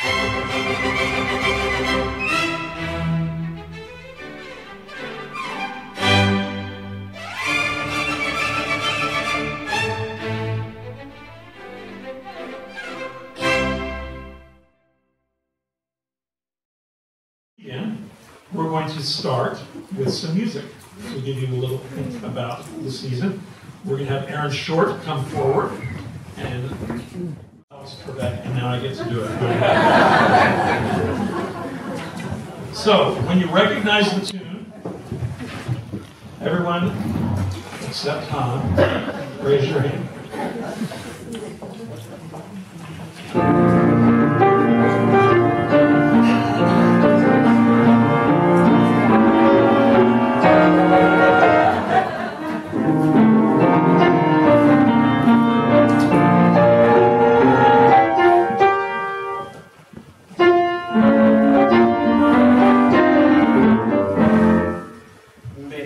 We're going to start with some music to give you a little hint about the season. We're going to have Aaron Short come forward, and was Trebek, now I get to do it. so, when you recognize the tune, everyone except Tom, raise your hand.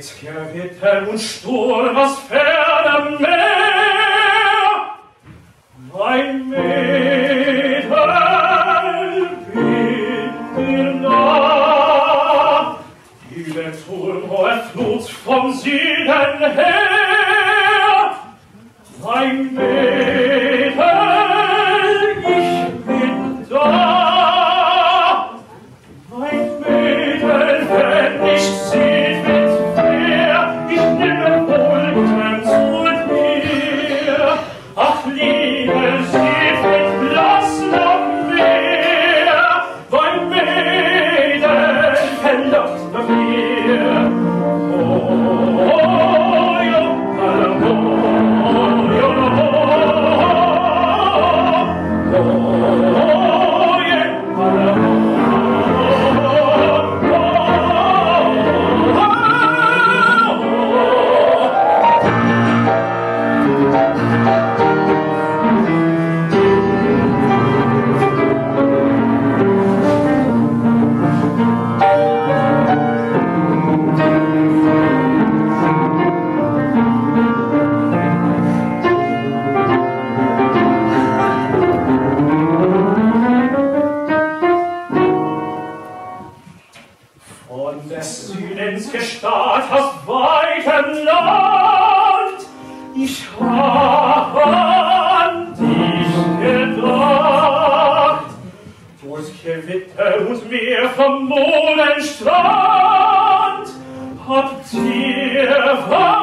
Jetzt gewitter und Sturm aus fernem Meer. Mein Mädel, bin dir nah. Die der turmhohe Flut vom Süden her. Mein Mädel, Von des Südens Gestalt aus weitem Land, ich hab an dich gedacht. Durch Gewitter und Meer vom Mondenstrand, habt ihr was